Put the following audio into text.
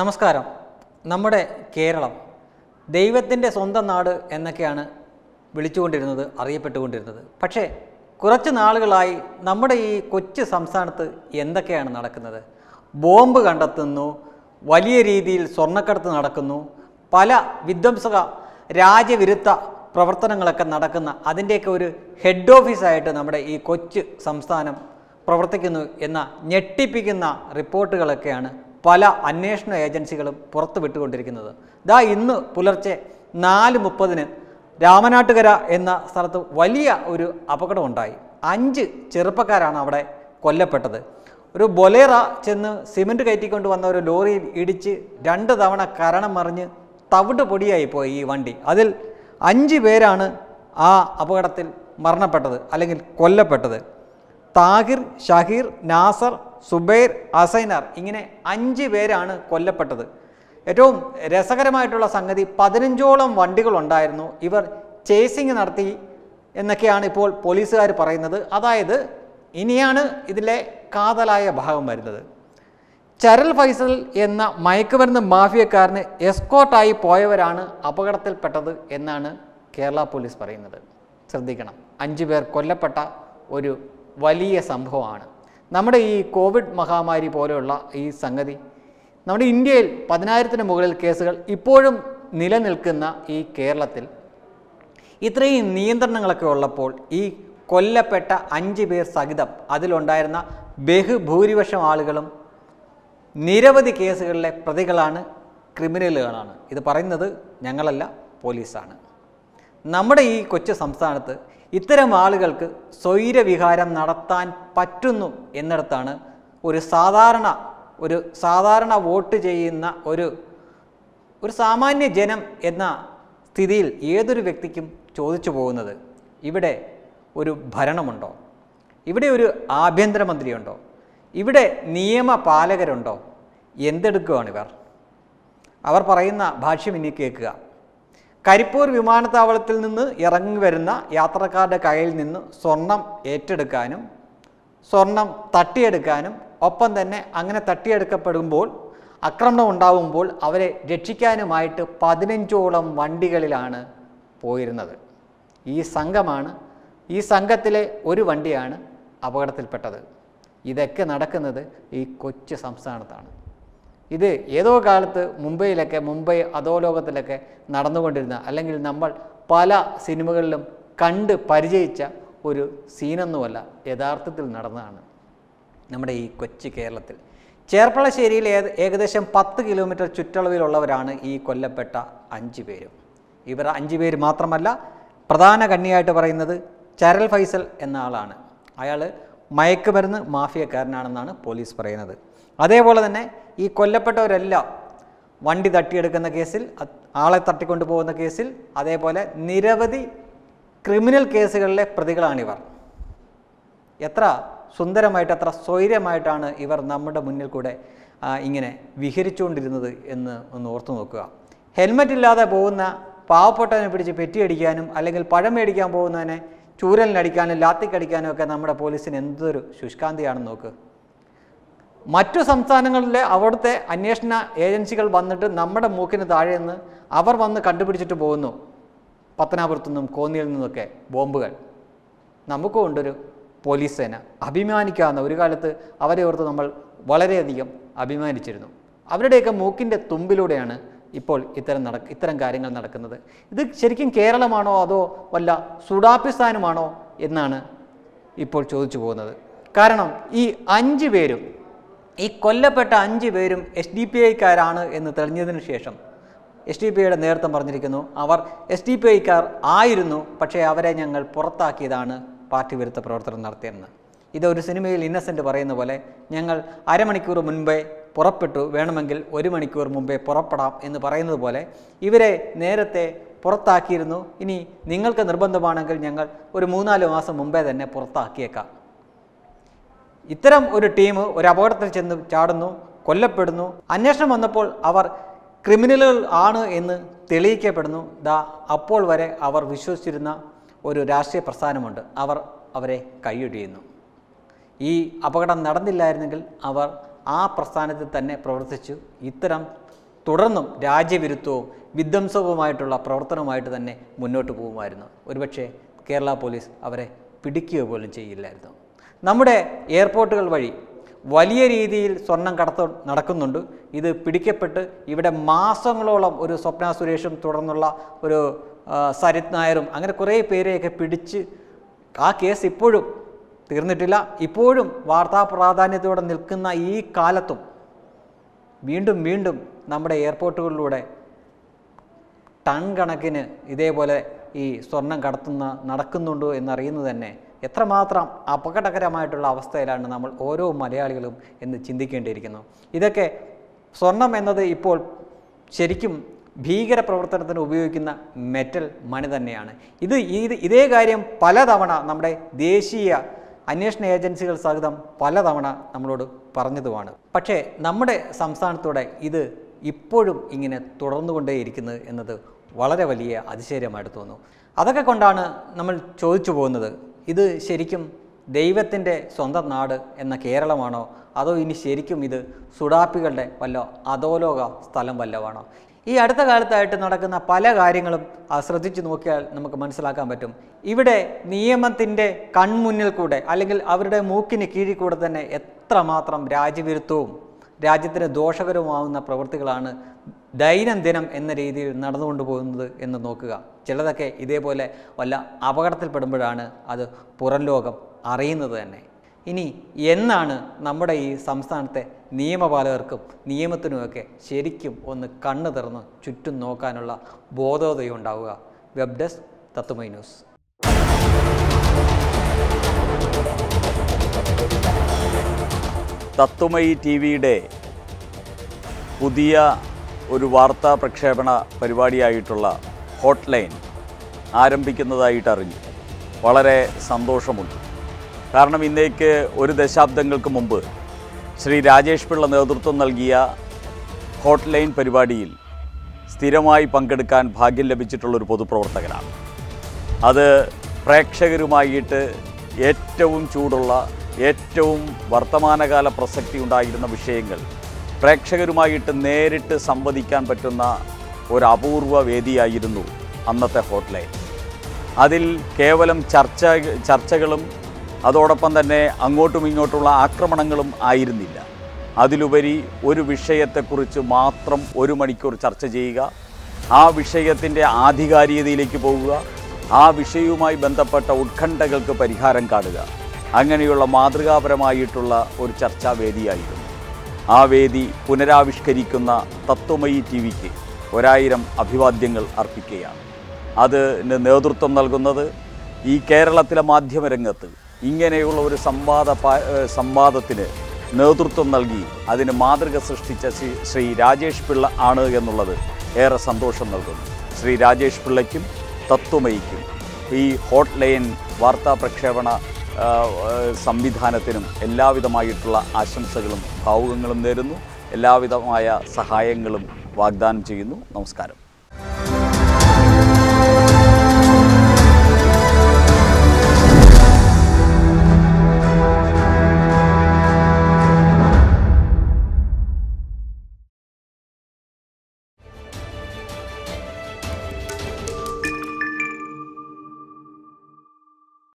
നമസ്കാരം. നമ്മുടെ കേരളം ദൈവത്തിന്റെ സ്വന്തം നാട് എന്നൊക്കെയാണ് വിളിച്ചുകൊണ്ടിരുന്നത് അറിയപ്പെട്ടുകൊണ്ടിരുന്നത്. പക്ഷേ കുറച്ച് നാളുകളായി നമ്മുടെ ഈ കൊച്ചു സംസ്ഥാനത്ത് എന്തൊക്കെയാണ് നടക്കുന്നത്? ബോംബ് കണ്ടെത്തുന്നു വലിയ രീതിയിൽ സ്വർണക്കടത്ത് നടക്കുന്നു പല വിധ്വംസക രാജ്യവിരുദ്ധ പ്രവർത്തനങ്ങളൊക്കെ നടക്കുന്ന അതിന്റെയൊക്കെ ഒരു ഹെഡ് ഓഫീസായിട്ട് നമ്മുടെ ഈ കൊച്ചു സംസ്ഥാനം പ്രവർത്തിക്കുന്നു എന്ന ഞെട്ടിപ്പിക്കുന്ന റിപ്പോർട്ടുകളൊക്കെയാണ് പല അന്വേഷണ ഏജൻസികളും പുറത്തു വിട്ടുകൊണ്ടിരിക്കുന്നത്. ദാ ഇന്ന് പുലർച്ചെ നാല് മുപ്പതിന് രാമനാട്ടുകര എന്ന സ്ഥലത്ത് വലിയ ഒരു അപകടമുണ്ടായി. അഞ്ച് ചെറുപ്പക്കാരാണ് അവിടെ കൊല്ലപ്പെട്ടത്. ഒരു ബൊലേറ ചെന്ന് സിമെന്റ് കയറ്റിക്കൊണ്ട് വന്ന ഒരു ലോറിയിൽ ഇടിച്ച് രണ്ട് തവണ കരണം മറിഞ്ഞ് തവിട് പൊടിയായി പോയി ഈ വണ്ടി. അതിൽ അഞ്ച് പേരാണ് ആ അപകടത്തിൽ മരണപ്പെട്ടത് അല്ലെങ്കിൽ കൊല്ലപ്പെട്ടത്. താഹിർ ഷഹീർ നാസർ സുബൈർ അസൈനർ ഇങ്ങനെ അഞ്ച് പേരാണ് കൊല്ലപ്പെട്ടത്. ഏറ്റവും രസകരമായിട്ടുള്ള സംഗതി പതിനഞ്ചോളം വണ്ടികളുണ്ടായിരുന്നു. ഇവർ ചേസിങ് നടത്തി എന്നൊക്കെയാണ് ഇപ്പോൾ പോലീസുകാർ പറയുന്നത്. അതായത് ഇനിയാണ് ഇതിലെ കാതലായ ഭാഗം വരുന്നത്. ചരൽ ഫൈസൽ എന്ന മയക്കുമരുന്ന് മാഫിയക്കാരന് എസ്കോട്ടായി പോയവരാണ് അപകടത്തിൽപ്പെട്ടത് എന്നാണ് കേരള പോലീസ് പറയുന്നത്. ശ്രദ്ധിക്കണം. അഞ്ചു പേർ കൊല്ലപ്പെട്ട ഒരു വലിയ സംഭവമാണ്. നമ്മുടെ ഈ കോവിഡ് മഹാമാരി പോലെയുള്ള ഈ സംഗതി നമ്മുടെ ഇന്ത്യയിൽ പതിനായിരത്തിന് മുകളിൽ കേസുകൾ ഇപ്പോഴും നിലനിൽക്കുന്ന ഈ കേരളത്തിൽ ഇത്രയും നിയന്ത്രണങ്ങളൊക്കെ ഉള്ളപ്പോൾ ഈ കൊല്ലപ്പെട്ട അഞ്ച് പേർ സഹിതം അതിലുണ്ടായിരുന്ന ബഹുഭൂരിപക്ഷം ആളുകളും നിരവധി കേസുകളിലെ പ്രതികളാണ് ക്രിമിനലുകളാണ്. ഇത് പറയുന്നത് ഞങ്ങളല്ല പോലീസാണ്. നമ്മുടെ ഈ കൊച്ചു സംസ്ഥാനത്ത് ഇത്തരം ആളുകൾക്ക് സ്വൈരവിഹാരം നടത്താൻ പറ്റുന്നു എന്നിടത്താണ് ഒരു സാധാരണ ഒരു സാധാരണ വോട്ട് ചെയ്യുന്ന ഒരു ഒരു സാമാന്യ ജനം എന്ന സ്ഥിതിയിൽ ഏതൊരു വ്യക്തിക്കും ചോദിച്ചു പോകുന്നത് ഇവിടെ ഒരു ഭരണമുണ്ടോ? ഇവിടെ ഒരു ആഭ്യന്തരമന്ത്രിയുണ്ടോ? ഇവിടെ നിയമപാലകരുണ്ടോ എന്തെടുക്കുകയാണിവർ അവർ പറയുന്ന ഭാഷ്യം ഇനി കേൾക്കുക. കരിപ്പൂർ വിമാനത്താവളത്തിൽ നിന്ന് ഇറങ്ങി വരുന്ന യാത്രക്കാരുടെ കയ്യിൽ നിന്ന് സ്വർണം ഏറ്റെടുക്കാനും സ്വർണം തട്ടിയെടുക്കാനും ഒപ്പം തന്നെ അങ്ങനെ തട്ടിയെടുക്കപ്പെടുമ്പോൾ ആക്രമണം ഉണ്ടാവുമ്പോൾ അവരെ രക്ഷിക്കാനുമായിട്ട് പതിനഞ്ചോളം വണ്ടികളിലാണ് പോയിരുന്നത്. ഈ സംഘമാണ് ഈ സംഘത്തിലെ ഒരു വണ്ടിയാണ് അപകടത്തിൽപ്പെട്ടത്. ഇതൊക്കെ നടക്കുന്നത് ഈ കൊച്ചു സംസ്ഥാനത്താണ്. ഇത് ഏതോ കാലത്ത് മുംബൈയിലൊക്കെ മുംബൈ അധോലോകത്തിലൊക്കെ നടന്നുകൊണ്ടിരുന്ന അല്ലെങ്കിൽ നമ്മൾ പല സിനിമകളിലും കണ്ട് പരിചയിച്ച ഒരു സീനൊന്നുമല്ല യഥാർത്ഥത്തിൽ നടന്നതാണ്. നമ്മുടെ ഈ കൊച്ചു കേരളത്തിൽ. ചേർപ്പളശ്ശേരിയിൽ ഏകദേശം പത്ത് കിലോമീറ്റർ ചുറ്റളവിലുള്ളവരാണ് ഈ കൊല്ലപ്പെട്ട അഞ്ച് പേരും. ഇവർ അഞ്ച് പേര് മാത്രമല്ല പ്രധാന കണ്ണിയായിട്ട് പറയുന്നത് ചരൽ ഫൈസൽ എന്ന ആളാണ്. അയാൾ മയക്കുമരുന്ന് മാഫിയക്കാരനാണെന്നാണ് പോലീസ് പറയുന്നത്. അതേപോലെ തന്നെ ഈ കൊല്ലപ്പെട്ടവരെല്ലാം വണ്ടി തട്ടിയെടുക്കുന്ന കേസിൽ ആളെ തട്ടിക്കൊണ്ടു പോകുന്ന കേസിൽ അതേപോലെ നിരവധി ക്രിമിനൽ കേസുകളിലെ പ്രതികളാണിവർ. എത്ര സുന്ദരമായിട്ട് എത്ര സ്വൈര്യമായിട്ടാണ് ഇവർ നമ്മുടെ മുന്നിൽ കൂടെ ഇങ്ങനെ വിഹരിച്ചുകൊണ്ടിരുന്നത് എന്ന് ഒന്ന് ഓർത്തു നോക്കുക. ഹെൽമറ്റ് ഇല്ലാതെ പോകുന്ന പാവപ്പെട്ടവനെ പിടിച്ച് പെറ്റിയടിക്കാനും അല്ലെങ്കിൽ പഴം മേടിക്കാൻ പോകുന്നതിനെ ചൂരലിനടിക്കാനും ലാത്തിക്കടിക്കാനും ഒക്കെ നമ്മുടെ പോലീസിന് എന്തൊരു ശുഷ്കാന്തിയാണെന്ന് നോക്ക്. മറ്റു സംസ്ഥാനങ്ങളിലെ അവിടുത്തെ അന്വേഷണ ഏജൻസികൾ വന്നിട്ട് നമ്മുടെ മൂക്കിന് താഴെ നിന്ന് അവർ വന്ന് കണ്ടുപിടിച്ചിട്ട് പോകുന്നു. പത്തനാപുരത്തു നിന്നും കോന്നിയിൽ നിന്നൊക്കെ ബോംബുകൾ. നമുക്കും ഉണ്ടൊരു പോലീസ് സേന. അഭിമാനിക്കാവുന്ന ഒരു കാലത്ത് അവരെ ഓർത്ത് നമ്മൾ വളരെയധികം അഭിമാനിച്ചിരുന്നു. അവരുടെയൊക്കെ മൂക്കിന്റെ തുമ്പിലൂടെയാണ് ഇപ്പോൾ ഇത്തരം നട ഇത്തരം കാര്യങ്ങൾ നടക്കുന്നത്. ഇത് ശരിക്കും കേരളമാണോ അതോ വല്ല സുഡാപ്പിസ്ഥാനുമാണോ എന്നാണ് ഇപ്പോൾ ചോദിച്ചു പോകുന്നത്. കാരണം ഈ അഞ്ച് പേരും ഈ കൊല്ലപ്പെട്ട അഞ്ച് പേരും എസ് ഡി പി ഐക്കാരാണ് എന്ന് തെളിഞ്ഞതിന് ശേഷം എസ് ഡി പി ഐയുടെ നേതൃത്വം പറഞ്ഞിരിക്കുന്നു. അവർ എസ് ഡി പി ഐക്കാർ ആയിരുന്നു പക്ഷേ അവരെ ഞങ്ങൾ പുറത്താക്കിയതാണ് പാർട്ടി വിരുദ്ധ പ്രവർത്തനം നടത്തിയെന്ന്. ഇതൊരു സിനിമയിൽ ഇന്നസെന്റ് പറയുന്ന പോലെ ഞങ്ങൾ അരമണിക്കൂർ മുൻപേ പുറപ്പെട്ടു. വേണമെങ്കിൽ ഒരു മണിക്കൂർ മുമ്പേ പുറപ്പെടാം എന്ന് പറയുന്നത് പോലെ ഇവരെ നേരത്തെ പുറത്താക്കിയിരുന്നു. ഇനി നിങ്ങൾക്ക് നിർബന്ധമാണെങ്കിൽ ഞങ്ങൾ ഒരു മൂന്നാൽ മാസം മുമ്പേ തന്നെ പുറത്താക്കിയേക്കാം. ഇത്തരം ഒരു ടീം ഒരു അപകടത്തിൽ ചെന്ന് ചാടുന്നു കൊല്ലപ്പെടുന്നു. അന്വേഷണം വന്നപ്പോൾ അവർ ക്രിമിനലുകൾ ആണ് എന്ന് തെളിയിക്കപ്പെടുന്നു. ദാ അപ്പോൾ വരെ അവർ വിശ്വസിച്ചിരുന്ന ഒരു രാഷ്ട്രീയ പ്രസ്ഥാനമുണ്ട്. അവർ അവരെ കൈയൊടിയുന്നു. ഈ അപകടം നടന്നില്ലായിരുന്നെങ്കിൽ അവർ ആ പ്രസ്ഥാനത്തിൽ തന്നെ പ്രവർത്തിച്ചു. ഇത്തരം തുടർന്നും രാജ്യവിരുദ്ധവും വിധ്വംസവുമായിട്ടുള്ള പ്രവർത്തനവുമായിട്ട് തന്നെ മുന്നോട്ട് പോകുമായിരുന്നു. ഒരുപക്ഷെ കേരള പോലീസ് അവരെ പിടിക്കുക പോലും ചെയ്യില്ലായിരുന്നു. നമ്മുടെ എയർപോർട്ടുകൾ വഴി വലിയ രീതിയിൽ സ്വർണം കടത്ത് നടക്കുന്നുണ്ട്. ഇത് പിടിക്കപ്പെട്ട് ഇവിടെ മാസങ്ങളോളം ഒരു സ്വപ്ന സുരേഷും തുടർന്നുള്ള ഒരു സരിത് നായരും അങ്ങനെ കുറേ പേരെയൊക്കെ പിടിച്ച് ആ കേസ് ഇപ്പോഴും തീർന്നിട്ടില്ല. ഇപ്പോഴും വാർത്താ പ്രാധാന്യത്തോടെ നിൽക്കുന്ന ഈ കാലത്തും വീണ്ടും വീണ്ടും നമ്മുടെ എയർപോർട്ടുകളിലൂടെ ടൺ കണക്കിന് ഇതേപോലെ ഈ സ്വർണം കടത്തുന്ന നടക്കുന്നുണ്ടോ എന്നറിയുന്നത് തന്നെ എത്രമാത്രം അപകടകരമായിട്ടുള്ള അവസ്ഥയിലാണ് നമ്മൾ ഓരോ മലയാളികളും എന്ന് ചിന്തിക്കേണ്ടിയിരിക്കുന്നു. ഇതൊക്കെ സ്വർണം എന്നത് ഇപ്പോൾ ശരിക്കും ഭീകര പ്രവർത്തനത്തിന് ഉപയോഗിക്കുന്ന മെറ്റൽ മണി തന്നെയാണ്. ഇത് ഇത് ഇതേ കാര്യം പലതവണ നമ്മുടെ ദേശീയ അന്വേഷണ ഏജൻസികൾ സഹിതം പലതവണ നമ്മളോട് പറഞ്ഞതുമാണ്. പക്ഷേ നമ്മുടെ സംസ്ഥാനത്തോടെ ഇത് ഇപ്പോഴും ഇങ്ങനെ തുടർന്നുകൊണ്ടേയിരിക്കുന്നത് എന്നത് വളരെ വലിയ അതിശയമായിട്ട് തോന്നുന്നു. അതൊക്കെ കൊണ്ടാണ് നമ്മൾ ചോദിച്ചു പോകുന്നത് ഇത് ശരിക്കും ദൈവത്തിന്റെ സ്വന്തം നാട് എന്ന കേരളമാണോ? അതോ ഇനി ശരിക്കും ഇത് സുഡാപ്പികളുടെ വല്ല അധോലോക സ്ഥലം വല്ലവാണോ ഈ അടുത്ത കാലത്തായിട്ട് നടക്കുന്ന പല കാര്യങ്ങളും ശ്രദ്ധിച്ചു നോക്കിയാൽ നമുക്ക് മനസ്സിലാക്കാൻ പറ്റും. ഇവിടെ നിയമത്തിന്റെ കൺമുന്നിൽ കൂടെ അല്ലെങ്കിൽ അവരുടെ മൂക്കിന് കീഴിൽ കൂടെ തന്നെ എത്രമാത്രം രാജ്യവിരുദ്ധവും രാജ്യത്തിന് ദോഷകരവുമാവുന്ന പ്രവൃത്തികളാണ് ദൈനംദിനം എന്ന രീതിയിൽ നടന്നുകൊണ്ട് പോകുന്നത് എന്ന് നോക്കുക. ചിലതൊക്കെ ഇതേപോലെ വല്ല അപകടത്തിൽപ്പെടുമ്പോഴാണ് അത് പുറം ലോകം അറിയുന്നത് തന്നെ. ഇനി എന്നാണ് നമ്മുടെ ഈ സംസ്ഥാനത്തെ നിയമപാലകർക്കും നിയമത്തിനുമൊക്കെ ശരിക്കും ഒന്ന് കണ്ണു തുറന്ന് ചുറ്റും നോക്കാനുള്ള ബോധോദയം ഉണ്ടാവുക. Web desk Tatwamayi news. Tatwamayi T വിയുടെ പുതിയ ഒരു വാർത്താ പ്രക്ഷേപണ പരിപാടിയായിട്ടുള്ള ഹോട്ട് ലൈൻ ആരംഭിക്കുന്നതായിട്ട് അറിഞ്ഞു വളരെ സന്തോഷമുണ്ട്. കാരണം ഇന്നേക്ക് ഒരു ദശാബ്ദങ്ങൾക്ക് മുമ്പ് ശ്രീ രാജേഷ് പിള്ള നേതൃത്വം നൽകിയ ഹോട്ട് ലൈൻ പരിപാടിയിൽ സ്ഥിരമായി പങ്കെടുക്കാൻ ഭാഗ്യം ലഭിച്ചിട്ടുള്ളൊരു പൊതുപ്രവർത്തകനാണ്. അത് പ്രേക്ഷകരുമായിട്ട് ഏറ്റവും ചൂടുള്ള ഏറ്റവും വർത്തമാനകാല പ്രസക്തി ഉണ്ടായിരുന്ന വിഷയങ്ങൾ. പ്രേക്ഷകരുമായിട്ട് നേരിട്ട് സംവദിക്കാൻ പറ്റുന്ന ഒരു അപൂർവ വേദിയായിരുന്നു അന്നത്തെ ഹോട്ട്ലൈൻ. അതിൽ കേവലം ചർച്ച ചർച്ചകളും അതോടൊപ്പം തന്നെ അങ്ങോട്ടും ഇങ്ങോട്ടുള്ള ആക്രമണങ്ങളും ആയിരുന്നില്ല. അതിലുപരി ഒരു വിഷയത്തെക്കുറിച്ച് മാത്രം ഒരു മണിക്കൂർ ചർച്ച ചെയ്യുക ആ വിഷയത്തിന്റെ ആധികാരികതയിലേക്ക് പോവുക ആ വിഷയവുമായി ബന്ധപ്പെട്ട ഉത്കണ്ഠകൾക്ക് പരിഹാരം കാണുക. അങ്ങനെയുള്ള മാതൃകാപരമായിട്ടുള്ള ഒരു ചർച്ചാ വേദിയായിരുന്നു. ആ വേദി പുനരാവിഷ്കരിക്കുന്ന തത്വമയി ടി വിക്ക് ഒരായിരം അഭിവാദ്യങ്ങൾ അർപ്പിക്കുകയാണ്. അതിന് നേതൃത്വം നൽകുന്നത് ഈ കേരളത്തിലെ മാധ്യമരംഗത്ത് ഇങ്ങനെയുള്ള ഒരു സംവാദ സംവാദത്തിന് നേതൃത്വം നൽകി അതിന് മാതൃക സൃഷ്ടിച്ച ശ്രീ ശ്രീ രാജേഷ് പിള്ള ആണ് എന്നുള്ളത് ഏറെ സന്തോഷം നൽകുന്നു. ശ്രീ രാജേഷ് പിള്ളയ്ക്കും തത്വമയിക്കും ഈ ഹോട്ട് ലൈൻ വാർത്താ പ്രക്ഷേപണ സംവിധാനത്തിനും എല്ലാവിധമായിട്ടുള്ള ആശംസകളും ഭാവുകങ്ങളും നേരുന്നു. എല്ലാവിധമായ സഹായങ്ങളും വാഗ്ദാനം ചെയ്യുന്നു. നമസ്കാരം.